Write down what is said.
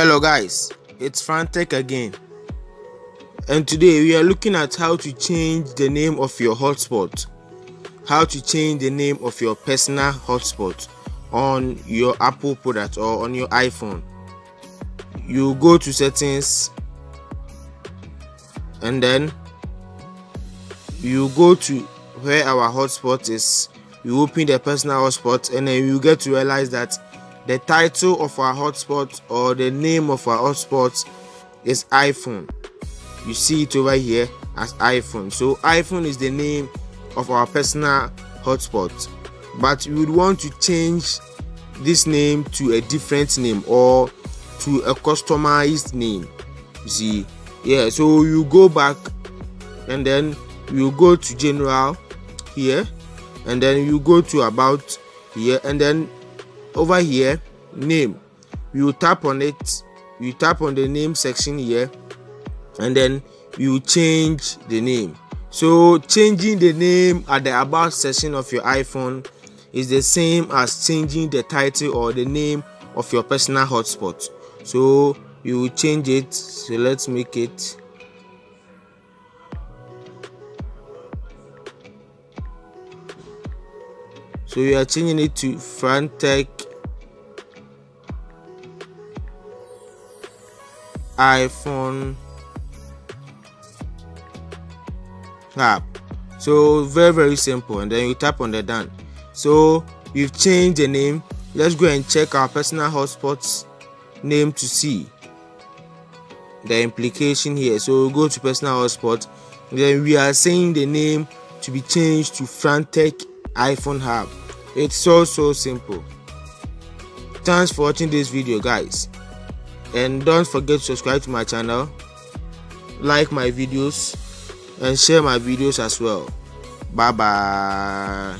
Hello guys, it's Frantech again. And today we are looking at how to change the name of your hotspot. How to change the name of your personal hotspot on your Apple product or on your iPhone. You go to settings and then you go to where our hotspot is. You open the personal hotspot and then you get to realize that the title of our hotspot or the name of our hotspot is iphone. You see it over here as iphone. So iphone is the name of our personal hotspot. But we would want to change this name to a different name or to a customized name you see. Yeah so you go back and then you go to general here and then you go to about here and then over here name. You tap on it you tap on the name section here and then you change the name. So changing the name at the about section of your iphone is the same as changing the title or the name of your personal hotspot. So you change it. So let's make it so you are changing it to Frantech iphone app. So very very simple. And then you tap on the done. So we've changed the name. Let's go and check our personal hotspots name to see the implication here. So we'll go to personal hotspot. Then we are saying the name to be changed to Frantech iphone hub it's so so simple. Thanks for watching this video guys and don't forget to subscribe to my channel like my videos and share my videos as well. Bye bye